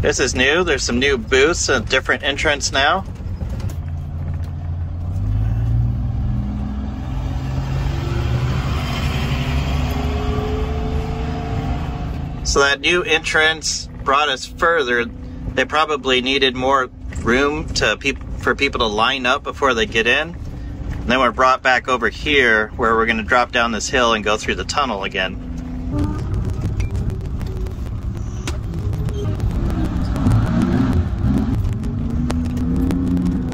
This is new. There's some new booths and different entrance now. So that new entrance brought us further. They probably needed more room to peop for people to line up before they get in. And then we're brought back over here where we're going to drop down this hill and go through the tunnel again.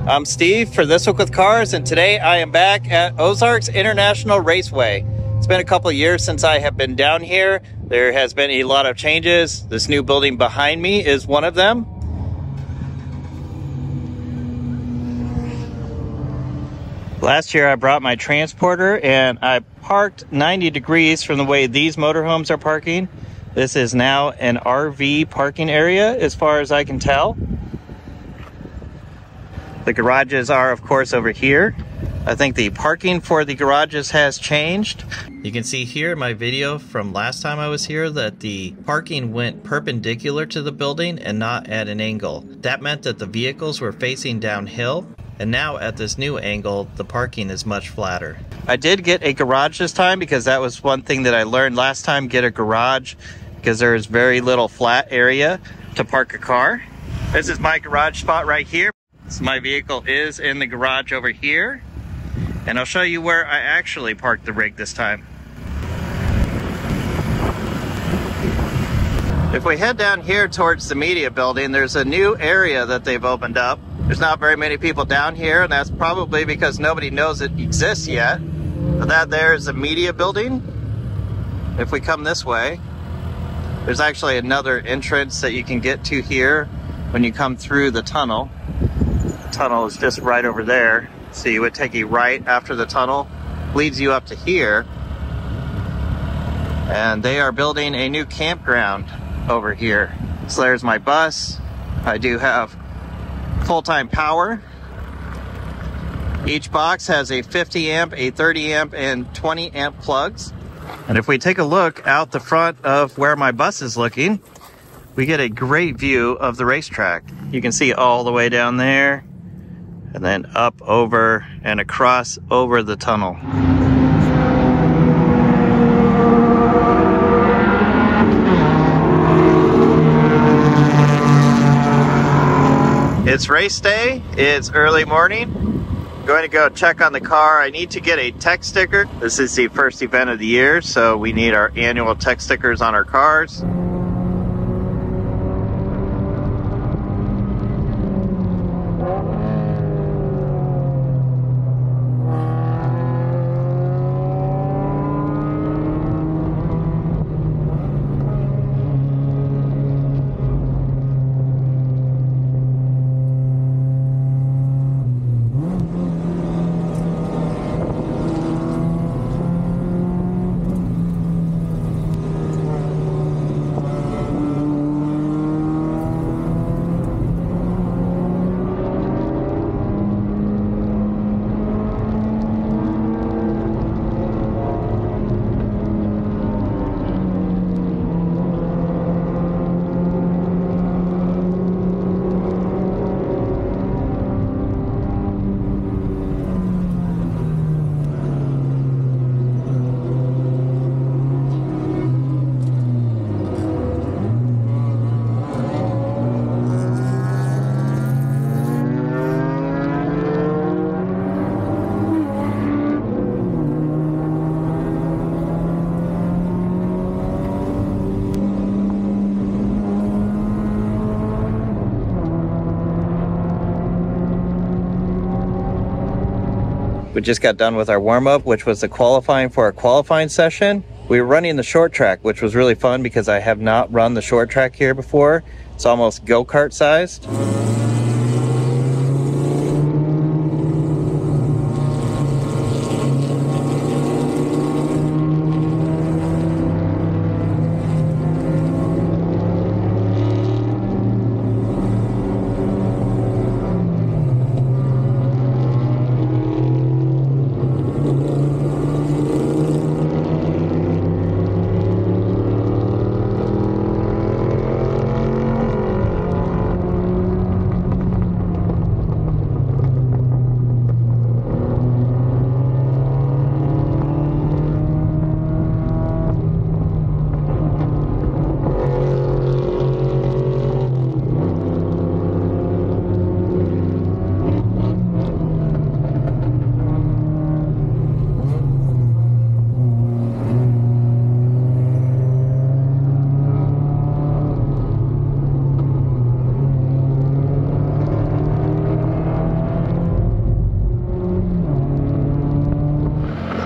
I'm Steve for This Week with Cars, and today I am back at Ozarks International Raceway. It's been a couple years since I have been down here. There has been a lot of changes. This new building behind me is one of them. Last year I brought my transporter and I parked 90 degrees from the way these motorhomes are parking. This is now an RV parking area as far as I can tell. The garages are of course over here. I think the parking for the garages has changed. You can see here in my video from last time I was here that the parking went perpendicular to the building and not at an angle. That meant that the vehicles were facing downhill and now at this new angle the parking is much flatter. I did get a garage this time because that was one thing that I learned last time get a garage because there is very little flat area to park a car. This is my garage spot right here. So my vehicle is in the garage over here and I'll show you where I actually parked the rig this time. If we head down here towards the media building, there's a new area that they've opened up. There's not very many people down here, and that's probably because nobody knows it exists yet. But that there is the media building. If we come this way, there's actually another entrance that you can get to here when you come through the tunnel. Tunnel is just right over there. So you would take a right after the tunnel, leads you up to here. And they are building a new campground over here. So there's my bus. I do have full-time power. Each box has a 50 amp, a 30 amp, and 20 amp plugs. And if we take a look out the front of where my bus is looking, we get a great view of the racetrack. You can see all the way down there and then up over and across over the tunnel. It's race day, it's early morning. I'm going to go check on the car. I need to get a tech sticker. This is the first event of the year, so we need our annual tech stickers on our cars. We just got done with our warm up, which was the qualifying for our qualifying session. We were running the short track, which was really fun because I have not run the short track here before. It's almost go kart sized.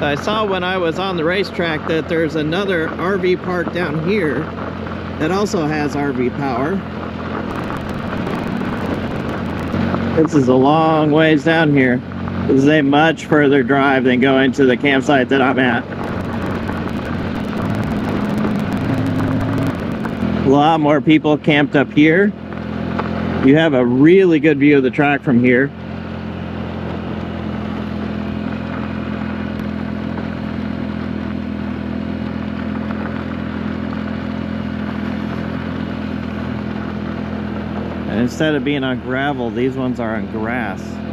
I saw when I was on the racetrack that there's another RV park down here that also has RV power. This is a long ways down here. This is a much further drive than going to the campsite that I'm at. A lot more people camped up here. You have a really good view of the track from here. And instead of being on gravel, these ones are on grass.